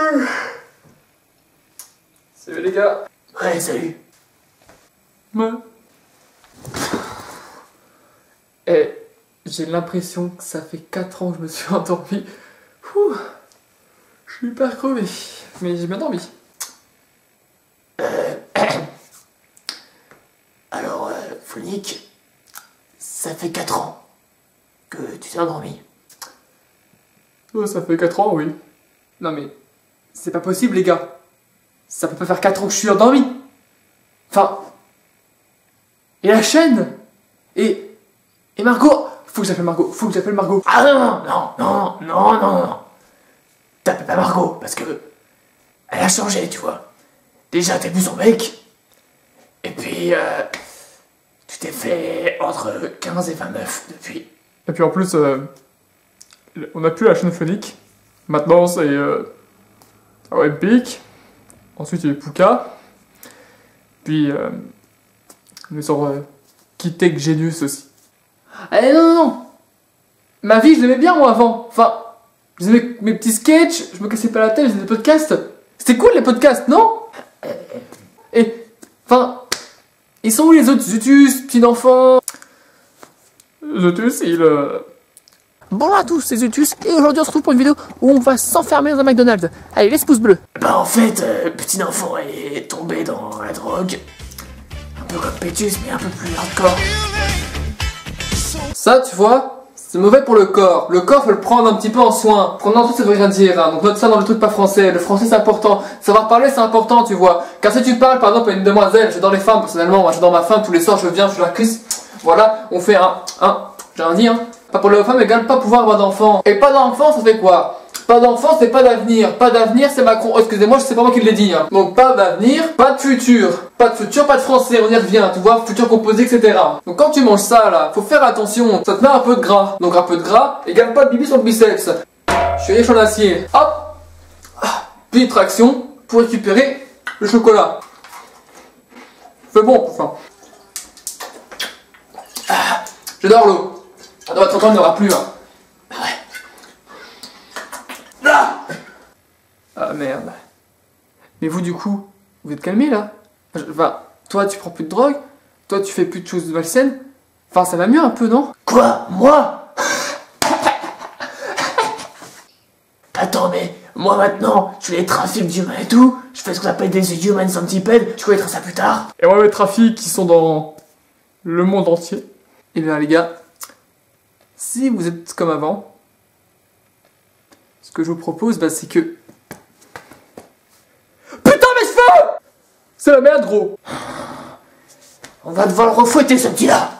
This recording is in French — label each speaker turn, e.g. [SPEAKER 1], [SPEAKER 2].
[SPEAKER 1] les gars.
[SPEAKER 2] Ouais, salut.
[SPEAKER 1] Ouais. Eh, j'ai l'impression que ça fait 4 ans que je me suis endormi. Ouh, je suis hyper crevé. Mais j'ai bien dormi.
[SPEAKER 2] Alors, euh, ça fait 4 ans que tu t'es endormi.
[SPEAKER 1] Oh, ça fait 4 ans, oui. Non mais, c'est pas possible les gars. Ça peut pas faire 4 ans que je suis endormi. Enfin... Et la chaîne? Et... Et Margot? Faut que j'appelle Margot, faut que j'appelle Margot.
[SPEAKER 2] Ah non, non, non, non, non, non, non, non. T'appelles pas Margot, parce que... Elle a changé, tu vois. Déjà, t'es plus son mec. Et puis, euh, tu t'es fait entre 15 et 29 depuis.
[SPEAKER 1] Et puis en plus, euh, on a plus la chaîne phonique. Maintenant c'est... Euh, Webpic. Ensuite il y a eu Puka. Puis... Euh, est sur euh, Kitek Genius aussi. Eh non, non, non Ma vie, je l'aimais bien moi avant. Enfin, je faisais mes, petits sketchs, je me cassais pas la tête, je faisais des podcasts. C'était cool les podcasts, non? Et, enfin, ils sont où les autres? Zutus, petits enfants Zutus, il... Euh...
[SPEAKER 3] Bonjour à tous, c'est Zutus, et aujourd'hui on se retrouve pour une vidéo où on va s'enfermer dans un McDonald's. Allez, laisse pouce bleu.
[SPEAKER 2] Bah en fait, euh, petit enfant est tombé dans la drogue. Un peu comme Pétus, mais un peu plus hardcore.
[SPEAKER 1] Ça, tu vois, c'est mauvais pour le corps. Le corps, faut le prendre un petit peu en soin. Prendre en tout, ça veut rien dire. Hein. Donc note ça dans le truc pas français. Le français, c'est important. Savoir parler, c'est important, tu vois. Car si tu parles, par exemple, à une demoiselle, j'adore les femmes, personnellement, moi j'adore ma femme, tous les soirs je viens, je suis la crise. Voilà, on fait un, un, j'ai rien dit, hein. Pas pour les femmes égale pas pouvoir avoir d'enfants. Et pas d'enfants, ça fait quoi? Pas d'enfants, c'est pas d'avenir. Pas d'avenir, c'est Macron. Oh, excusez-moi, c'est pas moi qui l'ai dit. Hein. Donc pas d'avenir, pas de futur. Pas de futur, pas de français, on y revient, tu vois, futur composé, etc. Donc quand tu manges ça là, faut faire attention, ça te met un peu de gras. Donc un peu de gras égale pas de bibi sur le biceps. Je suis riche en. Hop Ah, Puis traction pour récupérer le chocolat. C'est bon, enfin. Ah, J'adore l'eau. Dans 30 ans, il n'y aura plus. Hein.
[SPEAKER 2] Ah
[SPEAKER 1] Ah merde. Mais vous, du coup, vous êtes calmé là? Enfin, toi, tu prends plus de drogue Toi, tu fais plus de choses malsaines Enfin, ça va mieux un peu, non?
[SPEAKER 2] Quoi? Moi? Attends, mais moi maintenant, je fais les trafics d'humains et tout, je fais ce qu'on appelle des human centipèdes, je connaîtrai ça plus tard.
[SPEAKER 1] Et moi, mes trafics qui sont dans le monde entier. Eh bien, les gars, si vous êtes comme avant, ce que je vous propose, bah, c'est que. Putain, mes cheveux C'est la merde, gros
[SPEAKER 2] On va devoir le refouetter ce petit-là